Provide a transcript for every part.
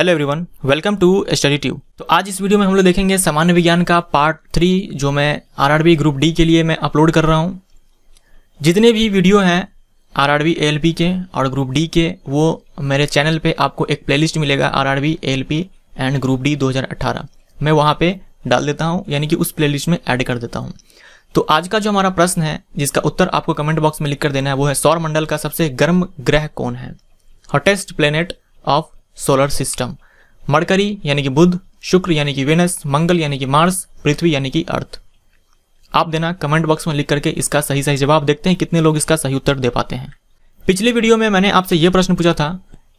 Hello everyone welcome to study tube तो आज इस वीडियो में हम लोग देखेंगे सामान्य विज्ञान का पार्ट थ्री जो मैं आरआरबी ग्रुप डी के लिए मैं अपलोड कर रहा हूँ। जितने भी वीडियो हैं आरआरबी एएलपी के और ग्रुप डी के, वो मेरे चैनल पे आपको एक प्लेलिस्ट मिलेगा RRB ALP and group D 2018 मैं वहाँ पे डाल देता हूँ, यानी कि उस प्लेलिस्ट में ऐड कर देता हूँ। तो आज का जो हमारा प्रश्न है, जिसका उत्तर आपको कमेंट बॉक्स में लिख कर देना है, वो है सौर मंडल का सबसे गर्म ग्रह कौन है? Hottest planet of solar system Mercury यानी कि बुध, शुक्र, यानी कि वेनस मंगल, यानी कि मार्स पृथ्वी, यानी कि अर्थ आप देना कमेंट बॉक्स में लिख करके इसका सही सही जवाब, देखते हैं कितने लोग इसका सही उत्तर दे पाते हैं। पिछले वीडियो में मैंने आपसे यह प्रश्न पूछा था,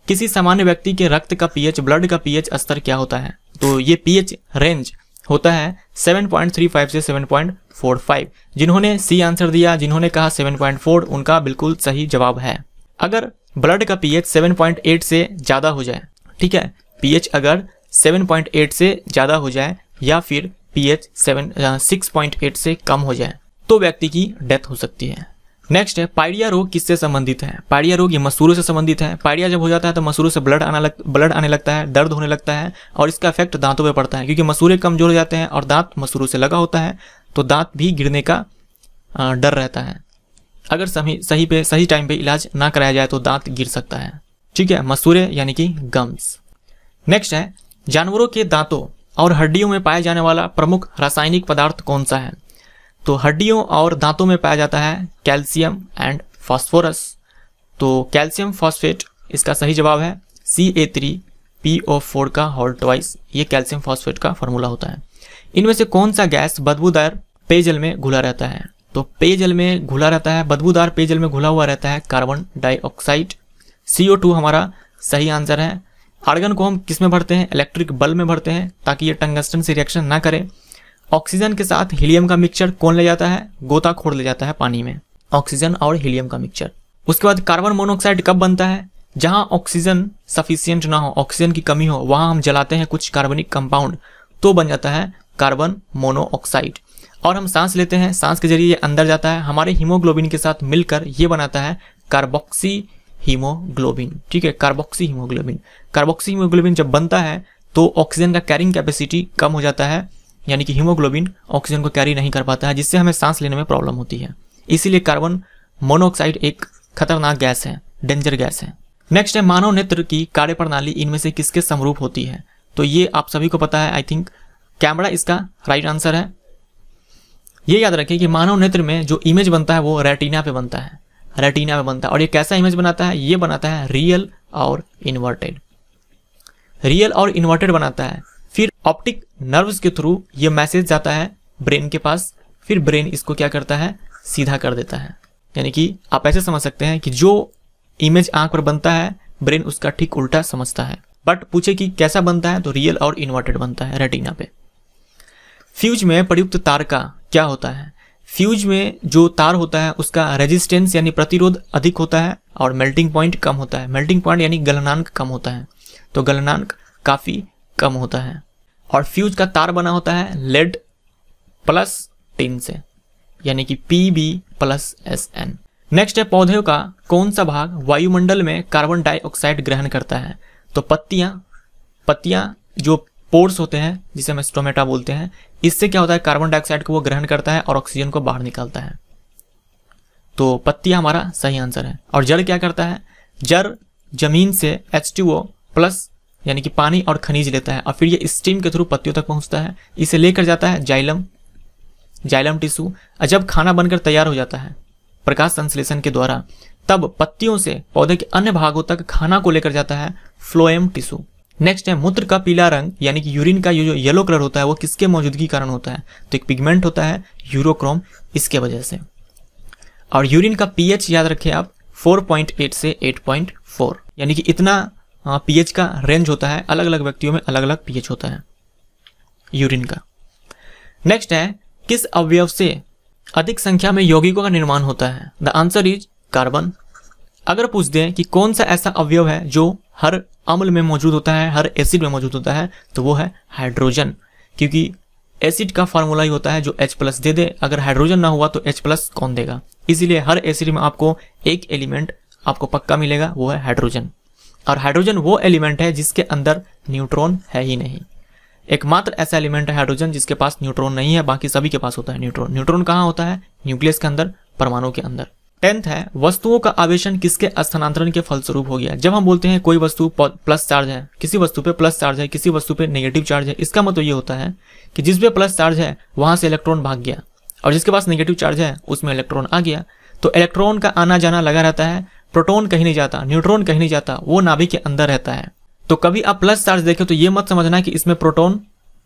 किसी सामान्य व्यक्ति के रक्त का पीएच ब्लड का पीएच स्तर क्या होता है? तो ये पीएच रेंज होता है 7.35 से 7.45 जिन्होंने सी आंसर दिया, जिन्होंने कहा 7.4 उनका बिल्कुल सही जवाब है। अगर ब्लड का पीएच 7.8 से ज़्यादा हो जाए ठीक है? पीएच अगर 7.8 से ज़्यादा हो जाए या फिर पीएच 7 6.8 से कम हो जाए तो व्यक्ति की डेथ हो सकती है। नेक्स्ट है, पायरिया रोग किससे संबंधित है? पायरिया रोग ये मसूरों से संबंधित है। पायरिया जब हो जाता है तो मसूरों से ब्लड आना लग ब्लड आने लगता है, दर्द होने लगता है और इसका इफ़ेक्ट दांतों पे पड़ता है, क्योंकि मसूरे कमज़ोर हो जाते हैं और दांत मसूरों से लगा होता है तो दांत भी गिरने का डर रहता है। अगर सही सही पे, सही टाइम पे इलाज ना कराया जाए तो दांत गिर सकता है। ठीक है? मसूरे यानी कि गम्स नेक्स्ट है, जानवरों के दांतों और हड्डियों में पाया जाने वाला प्रमुख रासायनिक पदार्थ कौन सा है? तो हड्डियों और दांतों में पाया जाता है कैल्शियम एंड फॉस्फोरस तो कैल्शियम फॉस्फेट इसका सही जवाब है C A three P O four का हॉल ट्वाइस ये कैल्शियम फॉस्फेट का फॉर्मूला होता है। इनमें से कौन सा गैस बदबूदार पेयजल में घुला रहता है? तो पेयजल में घुला रहता है, बदबूदार पेयजल में घुला हुआ रहता है कार्बन डाइऑक्साइड टू हमारा सही आंसर है आर्गन को हम किसमें भरते हैं? इलेक्ट्रिक बल्ब में भरते हैं, ताकि ये टंगस्टन से रिएक्शन ना करे। ऑक्सीजन के साथ हीलियम का मिक्सचर कौन ले जाता है? गोताखोर ले जाता है पानी में। ऑक्सीजन और हीलियम का मिक्सचर उसके बाद कार्बन मोनोऑक्साइड कब बनता है? जहाँ ऑक्सीजन सफिशियंट ना हो, ऑक्सीजन की कमी हो, वहाँ हम जलाते हैं कुछ कार्बनिक कंपाउंड तो बन जाता है कार्बन मोनोऑक्साइड और हम सांस लेते हैं, सांस के ज़रिए ये अंदर जाता है। हमारे हीमोग्लोबिन के साथ मिलकर ये बनाता है कार्बोक्सी हीमोग्लोबिन। ठीक है कार्बोक्सी हीमोग्लोबिन कार्बोक्सी हीमोग्लोबिन जब बनता है तो ऑक्सीजन का कैरिंग कैपेसिटी कम हो जाता है, यानी कि हीमोग्लोबिन ऑक्सीजन को कैरी नहीं कर पाता है, जिससे हमें सांस लेने में प्रॉब्लम होती है। इसीलिए कार्बन मोनोऑक्साइड एक खतरनाक गैस है डेंजर गैस है। नेक्स्ट है, मानव नेत्र की कार्य प्रणाली इनमें से किसके समरूप होती है? तो ये आप सभी को पता है आई थिंक कैमरा इसका राइट आंसर है। ये याद रखें कि मानव नेत्र में जो इमेज बनता है, वो रेटिना पे बनता है। रेटिना पे बनता है। और ये कैसा इमेज बनाता है? ये बनाता है रियल और इन्वर्टेड रियल और इन्वर्टेड बनाता है। फिर ऑप्टिक नर्व्स के थ्रू ये मैसेज जाता है ब्रेन के पास। फिर ब्रेन इसको क्या करता है? सीधा कर देता है। यानी कि आप ऐसे समझ सकते हैं कि जो इमेज आँख पर बनता है ब्रेन उसका ठीक उल्टा समझता है। बट पूछे कि कैसा बनता है तो रियल और इन्वर्टेड बनता है रेटिना पे। फ्यूज में प्रयुक्त तार का क्या होता है? फ्यूज में जो तार होता है, उसका रेजिस्टेंस यानी प्रतिरोध अधिक होता है और मेल्टिंग पॉइंट कम होता है। मेल्टिंग पॉइंट यानी गलनांक कम होता है। तो गलनांक काफ़ी कम होता है। और फ्यूज का तार बना होता है लेड प्लस टिन से, यानी कि P B plus S N next है पौधों का, कौन सा भाग वायुमंडल में कार्बन डाइऑक्साइड ग्रहण करता है? तो पत्तियाँ पत्तियाँ जो पोर्स होते हैं, जिसे हम स्टोमेटा बोलते हैं इससे क्या होता है? कार्बन डाइऑक्साइड को वो ग्रहण करता है और ऑक्सीजन को बाहर निकालता है। तो पत्तियाँ हमारा सही आंसर है। और जड़ क्या करता है? जड़ ज़मीन से एच प्लस यानी कि पानी और खनिज लेता है। और फिर ये स्टीम के थ्रू पत्तियों तक पहुँचता है। इसे लेकर जाता है जाइलम जाइलम टिश्यू। जब खाना बनकर तैयार हो जाता है, प्रकाश संश्लेषण के द्वारा, तब पत्तियों से पौधे के अन्य भागों तक खाना को लेकर जाता है फ्लोएम टिश्यू। नेक्स्ट है, मूत्र का पीला रंग, यानी कि यूरिन का जो येलो कलर होता है, वो किसके मौजूदगी कारण होता है? तो एक पिगमेंट होता है यूरोक्रोम इसके वजह से। और यूरिन का पीएच याद रखें आप 4.8 से 8.4 यानी कि इतना पीएच का रेंज होता है अलग अलग व्यक्तियों में अलग अलग पीएच होता है यूरिन का। नेक्स्ट है, किस अवयव से अधिक संख्या में यौगिकों का निर्माण होता है? द आंसर इज़ कार्बन अगर पूछ दें कि कौन सा ऐसा अवयव है जो हर अम्ल में मौजूद होता है, हर एसिड में मौजूद होता है तो वो है हाइड्रोजन क्योंकि एसिड का फार्मूला ही होता है जो H प्लस दे दे। अगर हाइड्रोजन ना हुआ तो H प्लस कौन देगा? इसीलिए हर एसिड में आपको एक एलिमेंट आपको पक्का मिलेगा, वो है हाइड्रोजन और हाइड्रोजन वो एलिमेंट है जिसके अंदर न्यूट्रॉन है ही नहीं। एकमात्र ऐसा एलिमेंट है हाइड्रोजन जिसके पास न्यूट्रॉन नहीं है, बाकी सभी के पास होता है न्यूट्रॉन न्यूट्रॉन कहाँ होता है? न्यूक्लियस के अंदर, परमाणु के अंदर. टेंथ है, वस्तुओं का आवेशन किसके स्थानांतरण के फलस्वरूप हो गया? जब हम बोलते हैं कोई वस्तु प्लस चार्ज है, किसी वस्तु पे प्लस चार्ज है, किसी वस्तु पे नेगेटिव चार्ज है, इसका मतलब ये होता है कि जिस पे प्लस चार्ज है, वहाँ से इलेक्ट्रॉन भाग गया और जिसके पास नेगेटिव चार्ज है, उसमें इलेक्ट्रॉन आ गया। तो इलेक्ट्रॉन का आना जाना लगा रहता है प्रोटोन कहीं नहीं जाता न्यूट्रॉन कहीं नहीं जाता, वो नाभिक के अंदर रहता है। तो कभी आप प्लस चार्ज देखें तो ये मत समझना कि इसमें प्रोटोन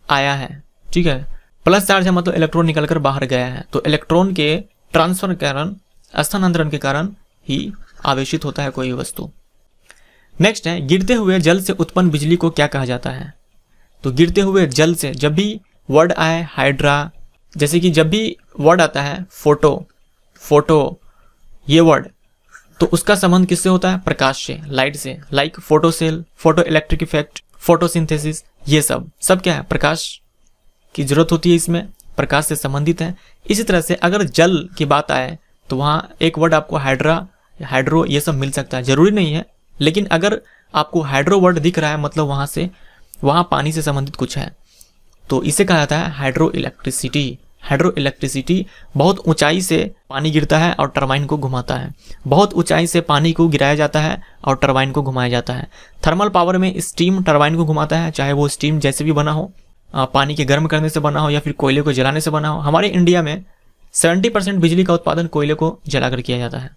आया है, ठीक है? प्लस चार्ज है मतलब इलेक्ट्रॉन निकलकर बाहर गया है। तो इलेक्ट्रॉन के ट्रांसफ़र कारण स्थानांतरण के कारण ही आवेशित होता है कोई वस्तु। नेक्स्ट है, गिरते हुए जल से उत्पन्न बिजली को क्या कहा जाता है? तो गिरते हुए जल से जब भी वर्ड आए हाइड्रा जैसे कि जब भी वर्ड आता है फ़ोटो फ़ोटो ये वर्ड तो उसका संबंध किससे होता है? प्रकाश से लाइट से like photo cell photo electric effect photosynthesis ये सब। सब क्या है? प्रकाश की ज़रूरत होती है इसमें, प्रकाश से संबंधित है। इसी तरह से अगर जल की बात आए तो वहाँ एक वर्ड आपको हाइड्रा हाइड्रो ये सब मिल सकता है। ज़रूरी नहीं है, लेकिन अगर आपको हाइड्रो वर्ड दिख रहा है मतलब वहाँ से, वहाँ पानी से संबंधित कुछ है तो इसे कहा जाता है हाइड्रो इलेक्ट्रिसिटी हाइड्रो इलेक्ट्रिसिटी बहुत ऊंचाई से पानी गिरता है और टरबाइन को घुमाता है। बहुत ऊंचाई से पानी को गिराया जाता है और टरबाइन को घुमाया जाता है। थर्मल पावर में स्टीम टरबाइन को घुमाता है, चाहे वो स्टीम जैसे भी बना हो पानी के गर्म करने से बना हो या फिर कोयले को जलाने से बना हो। हमारे इंडिया में सेवेंटी परसेंट बिजली का उत्पादन कोयले को जलाकर किया जाता है।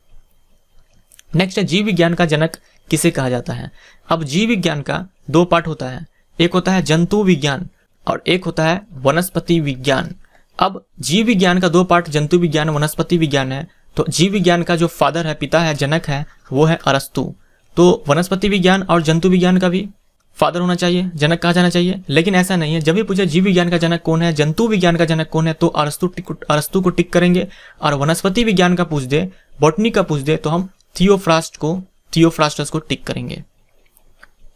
नेक्स्ट है, जीव विज्ञान का जनक किसे कहा जाता है? अब जीव विज्ञान का दो पार्ट होता है। एक होता है जंतु विज्ञान और एक होता है वनस्पति विज्ञान। अब जीव विज्ञान का दो पार्ट, जंतु विज्ञान, वनस्पति विज्ञान है। तो जीव विज्ञान का जो फादर है, पिता है, जनक है, वो है अरस्तु। तो वनस्पति विज्ञान और जंतु विज्ञान का भी फादर होना चाहिए, जनक कहा जाना चाहिए? लेकिन ऐसा नहीं है। जब भी पूछे, जीव विज्ञान का जनक कौन है, जंतु विज्ञान का जनक कौन है तो अरस्तु अरस्तु को टिक करेंगे और वनस्पति विज्ञान का पूछ दे, बॉटनी का पूछ दे तो हम थियोफ्रास्ट को, थियोफ्रास्टस को टिक करेंगे।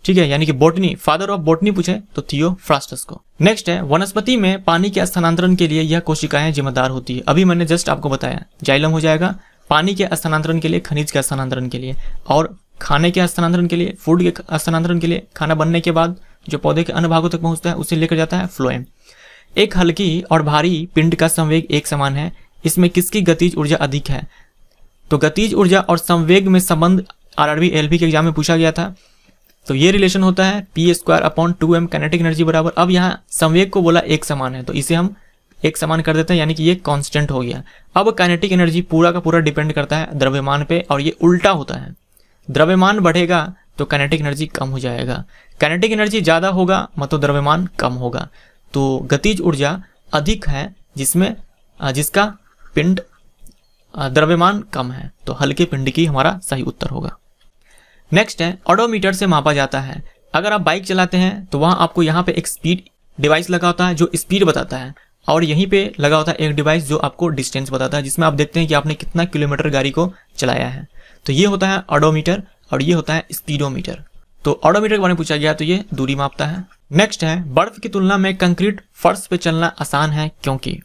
ठीक है? यानी कि बोटनी फादर ऑफ़ बोटनी पूछे तो थियोफ्रास्टस को। नेक्स्ट है, वनस्पति में पानी के स्थानांतरण के लिए यह कोशिकाएँ जिम्मेदार होती है। अभी मैंने जस्ट आपको बताया, जाइलम हो जाएगा, पानी के स्थानांतरण के लिए, खनिज के स्थानांतरण के लिए। और खाने के स्थानांतरण के लिए फ़ूड के स्थानांतरण के लिए, खाना बनने के बाद जो पौधे के अन्य भागों तक पहुँचता है, उसे लेकर जाता है फ्लोएम एक हल्की और भारी पिंड का संवेग एक समान है। इसमें किसकी गतिज ऊर्जा अधिक है? तो गतिज ऊर्जा और संवेग में संबंध आरआरबी एलबी के एग्ज़ाम में पूछा गया था। तो ये रिलेशन होता है P square upon two M kinetic energy बराबर। अब यहाँ संवेग को बोला एक समान है तो इसे हम एक समान कर देते हैं, यानी कि ये कांस्टेंट हो गया। अब काइनेटिक एनर्जी पूरा का पूरा डिपेंड करता है द्रव्यमान पे और ये उल्टा होता है। द्रव्यमान बढ़ेगा तो कैनेटिक एनर्जी कम हो जाएगा। कैनेटिक एनर्जी ज़्यादा होगा मतलब द्रव्यमान कम होगा। तो गतिज ऊर्जा अधिक है, जिसमें जिसका पिंड द्रव्यमान कम है। तो हल्के पिंड की हमारा सही उत्तर होगा। नेक्स्ट है ऑडोमीटर से मापा जाता है। अगर आप बाइक चलाते हैं तो वहाँ आपको यहाँ पे एक स्पीड डिवाइस लगा होता है जो स्पीड बताता है। और यहीं पे लगा होता है एक डिवाइस जो आपको डिस्टेंस बताता है, जिसमें आप देखते हैं कि आपने कितना किलोमीटर गाड़ी को चलाया है। तो ये होता है ऑडोमीटर और ये होता है स्पीडोमीटर तो ऑडोमीटर के बारे में पूछा गया तो ये दूरी मापता है। नेक्स्ट है, बर्फ़ की तुलना में कंक्रीट फर्श पे चलना आसान है क्योंकि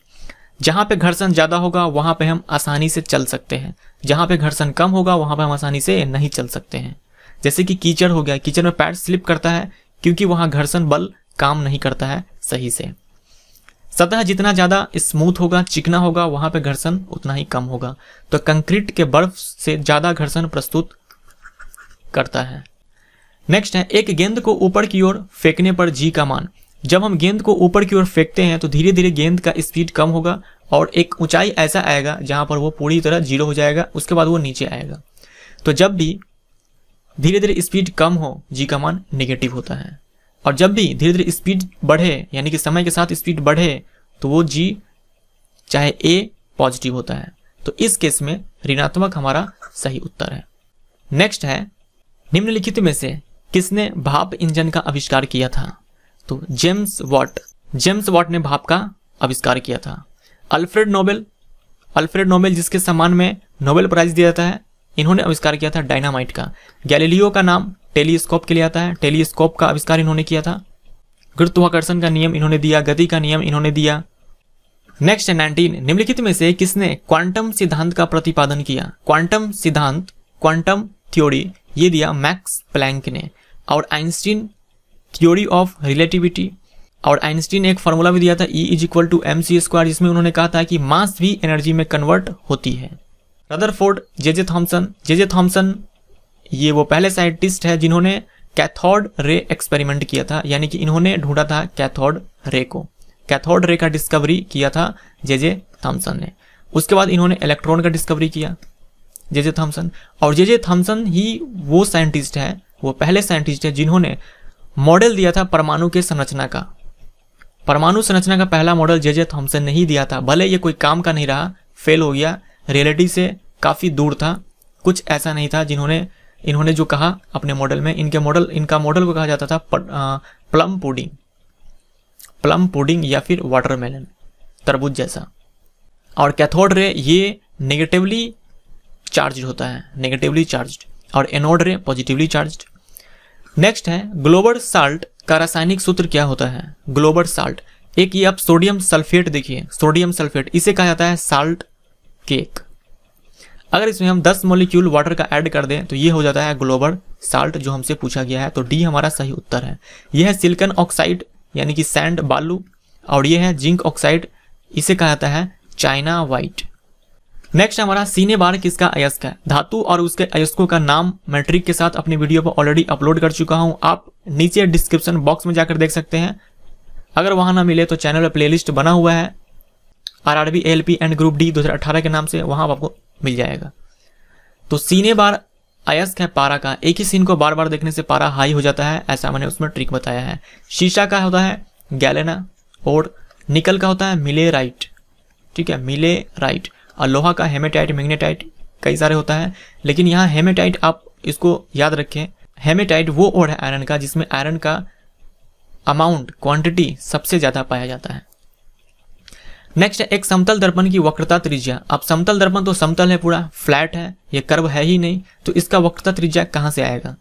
जहाँ पे घर्षण ज़्यादा होगा, वहाँ पे हम आसानी से चल सकते हैं। जहाँ पे घर्षण कम होगा, वहाँ पे हम आसानी से नहीं चल सकते हैं। जैसे कि कीचड़ हो गया, कीचड़ में पैर स्लिप करता है क्योंकि वहाँ घर्षण बल काम नहीं करता है सही से। सतह जितना ज़्यादा स्मूथ होगा, चिकना होगा, वहाँ पे घर्षण उतना ही कम होगा। तो कंक्रीट के बर्फ़ से ज़्यादा घर्षण प्रस्तुत करता है। नेक्स्ट है, एक गेंद को ऊपर की ओर फेंकने पर जी का मान। जब हम गेंद को ऊपर की ओर फेंकते हैं तो धीरे धीरे गेंद का स्पीड कम होगा और एक ऊंचाई ऐसा आएगा जहाँ पर वो पूरी तरह ज़ीरो हो जाएगा, उसके बाद वो नीचे आएगा। तो जब भी धीरे धीरे स्पीड कम हो जी का मान नेगेटिव होता है। और जब भी धीरे धीरे स्पीड बढ़े, यानी कि समय के साथ स्पीड बढ़े तो वो जी चाहे ए पॉजिटिव होता है। तो इस केस में ऋणात्मक हमारा सही उत्तर है। नेक्स्ट है, निम्नलिखित में से किसने भाप इंजन का आविष्कार किया था? तो जेम्स वॉट। जेम्स वॉट ने भाप का आविष्कार किया था। Alfred Nobel. अल्फ्रेड नोबेल जिसके सम्मान में नोबेल प्राइज दिया जाता है इन्होंने आविष्कार किया था डायनामाइट का। गैलीलियो का नाम टेलीस्कोप के लिए आता है। टेलीस्कोप का आविष्कार इन्होंने किया था। गुरुत्वाकर्षण का नियम इन्होंने दिया, गति का नियम इन्होंने दिया। नेक्स्ट है नाइनटीन निम्नलिखित में से किसने क्वांटम सिद्धांत का प्रतिपादन किया? क्वांटम सिद्धांत क्वांटम थ्योरी ये दिया मैक्स प्लैंक ने। और आइंस्टीन थ्योरी ऑफ़ रिलेटिविटी और आइंस्टीन ने एक फार्मूला भी दिया था E is equal to M C square जिसमें उन्होंने कहा था कि मास भी एनर्जी में कन्वर्ट होती है। Rutherford J J Thomson J J Thomson ये वो पहले साइंटिस्ट है जिन्होंने कैथोड रे एक्सपेरिमेंट किया था, यानी कि इन्होंने ढूंढा था कैथोड रे को। कैथोड रे का डिस्कवरी किया था जे जे थॉम्सन ने। उसके बाद इन्होंने इलेक्ट्रॉन का डिस्कवरी किया जे जे थॉम्सन और जे जे थॉम्सन ही वो साइंटिस्ट है, वो पहले साइंटिस्ट है जिन्होंने मॉडल दिया था परमाणु के संरचना का। परमाणु संरचना का पहला मॉडल जे जे थॉम्सन ने ही दिया था। भले ये कोई काम का नहीं रहा फेल हो गया रियलिटी से काफ़ी दूर था। कुछ ऐसा नहीं था जिन्होंने इन्होंने जो कहा अपने मॉडल में इनके मॉडल इनका मॉडल को कहा जाता था प, आ, प्लम पुडिंग। प्लम पुडिंग या फिर वाटरमेलन तरबूज जैसा। और कैथोड रे ये नेगेटिवली चार्ज होता है नेगेटिवली चार्ज और anode ray positively charge next है ग्लोबर साल्ट का रासायनिक सूत्र क्या होता है? Glauber salt. एक ये आप सोडियम सल्फेट देखिए सोडियम सल्फेट इसे कहा जाता है साल्ट केक। अगर इसमें हम 10 मोलिक्यूल वाटर का ऐड कर दें तो ये हो जाता है ग्लोबल साल्ट जो हमसे पूछा गया है। तो डी हमारा सही उत्तर है। यह है सिल्कन ऑक्साइड यानी कि सैंड बालू, और ये है जिंक ऑक्साइड इसे कहा जाता है चाइना व्हाइट नेक्स्ट हमारा सीने बार किसका अयस्क है? धातु और उसके अयस्कों का नाम मैट्रिक के साथ अपनी वीडियो पर ऑलरेडी अपलोड कर चुका हूँ। आप नीचे डिस्क्रिप्शन बॉक्स में जाकर देख सकते हैं। अगर वहाँ ना मिले तो चैनल पर प्लेलिस्ट बना हुआ है। R R and group D दो हज़ार अठारह के नाम से वहाँ आपको मिल जाएगा। तो सीने बार अयस्क है पारा का। एक ही सीन को बार बार देखने से पारा हाई हो जाता है, ऐसा मैंने उसमें ट्रिक बताया है। शीशा का होता है गैलेना और निकल का होता है मिले राइट। ठीक है, मिले राइट। और लोहा का हेमेटाइट, मैग्नेटाइट कई सारे होता है। लेकिन यहाँ हेमेटाइट आप इसको याद रखें। हेमेटाइट वो ओर है आयरन का, जिसमें आयरन का अमाउंट क्वांटिटी सबसे ज़्यादा पाया जाता है। नेक्स्ट है, एक समतल दर्पण की वक्रता त्रिज्या। अब समतल दर्पण तो समतल है पूरा फ्लैट है, ये कर्व है ही नहीं तो इसका वक्रता त्रिज्या कहाँ से आएगा?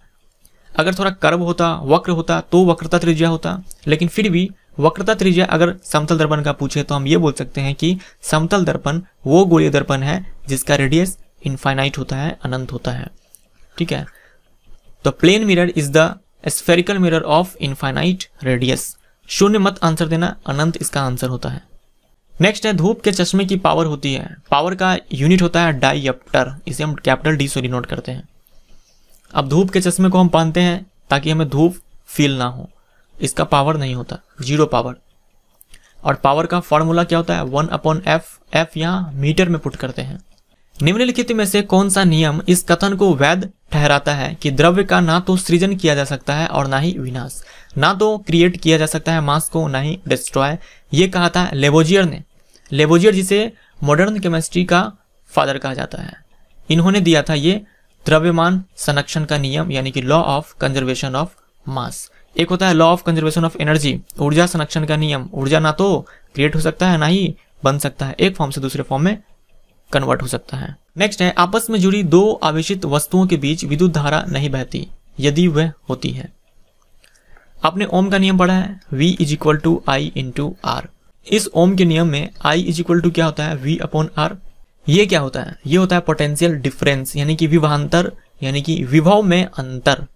अगर थोड़ा कर्व होता, वक्र होता तो वक्रता त्रिज्या होता, लेकिन फिर भी वक्रता त्रिज्या अगर समतल दर्पण का पूछे तो हम ये बोल सकते हैं कि समतल दर्पण वो गोलीय दर्पण है जिसका रेडियस इनफाइनाइट होता है, अनंत होता है। ठीक है? तो plane mirror is the spherical mirror of infinite radius शून्य मत आंसर देना, अनंत इसका आंसर होता है। नेक्स्ट है, धूप के चश्मे की पावर होती है। पावर का यूनिट होता है डाइप्टर इसे हम कैपिटल डी से डिनोट करते हैं। अब धूप के चश्मे को हम पहनते हैं ताकि हमें धूप फील ना हो। इसका पावर नहीं होता ज़ीरो पावर और पावर का फॉर्मूला क्या होता है? वन अपॉन एफ़ एफ़ यहाँ मीटर में पुट करते हैं। निम्नलिखित में से कौन सा नियम इस कथन को वैध ठहराता है कि द्रव्य का ना तो सृजन किया जा सकता है और ना ही विनाश? ना तो क्रिएट किया जा सकता है मास को, ना ही डिस्ट्रॉय ये कहा था लेबोजियर ने। लेबोजियर जिसे मॉडर्न केमिस्ट्री का फादर कहा जाता है। इन्होंने दिया था ये द्रव्यमान संरक्षण का नियम, यानी कि law of conservation of mass एक होता है law of conservation of energy ऊर्जा संरक्षण का नियम। ऊर्जा ना तो क्रिएट हो सकता है, ना ही बन सकता है। एक फॉर्म से दूसरे फॉर्म में कन्वर्ट हो सकता है। नेक्स्ट है, आपस में जुड़ी दो आवेशित वस्तुओं के बीच विद्युत धारा नहीं बहती, यदि वह होती है। आपने ओम का नियम पढ़ा है? V is equal to I into R इस ओम के नियम में I इज़ इक्वल टू क्या होता है? V अपॉन आर ये क्या होता है? ये होता है पोटेंशियल डिफरेंस यानी कि विवाहांतर यानी कि विभव में अंतर।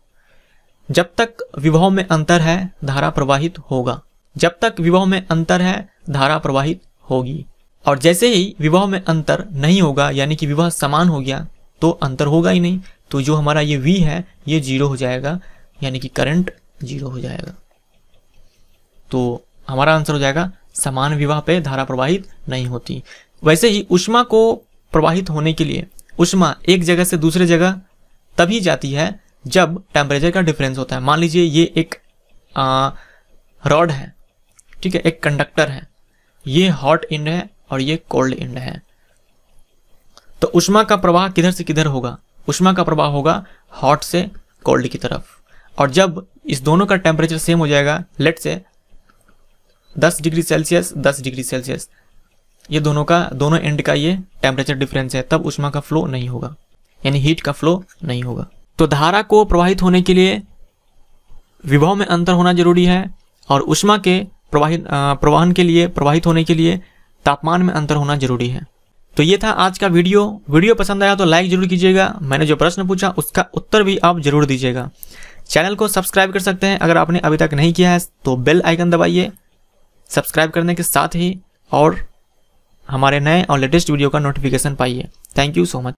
जब तक विभव में अंतर है, धारा प्रवाहित होगा। जब तक विभव में अंतर है, धारा प्रवाहित होगी। और जैसे ही विवाह में अंतर नहीं होगा, यानी कि विवाह समान हो गया तो अंतर होगा ही नहीं। तो जो हमारा ये वी है, ये ज़ीरो हो जाएगा, यानी कि करंट ज़ीरो हो जाएगा। तो हमारा आंसर हो जाएगा, समान विवाह पे धारा प्रवाहित नहीं होती। वैसे ही उष्मा को प्रवाहित होने के लिए, उष्मा एक जगह से दूसरे जगह तभी जाती है जब टेम्परेचर का डिफरेंस होता है। मान लीजिए ये एक रॉड है, ठीक है, एक कंडक्टर है। ये हॉट इंड है और ये कोल्ड इंड है। तो उष्मा का प्रवाह किधर से किधर होगा? उष्मा का प्रवाह होगा हॉट से कोल्ड की तरफ़। और जब इस दोनों का टेम्परेचर सेम हो जाएगा लेट से 10 डिग्री सेल्सियस 10 डिग्री सेल्सियस ये दोनों का, दोनों एंड का ये टेम्परेचर डिफरेंस है, तब उष्मा का फ्लो नहीं होगा। यानी हीट का फ्लो नहीं होगा। तो धारा को प्रवाहित होने के लिए विभव में अंतर होना ज़रूरी है, और उष्मा के प्रवाहित प्रवाहन के लिए, प्रवाहित होने के लिए तापमान में अंतर होना ज़रूरी है। तो ये था आज का वीडियो। वीडियो पसंद आया तो लाइक ज़रूर कीजिएगा। मैंने जो प्रश्न पूछा, उसका उत्तर भी आप ज़रूर दीजिएगा। चैनल को सब्सक्राइब कर सकते हैं। अगर आपने अभी तक नहीं किया है तो बेल आइकन दबाइए, सब्सक्राइब करने के साथ ही और हमारे नए और लेटेस्ट वीडियो का नोटिफिकेशन पाइए। Thank you so much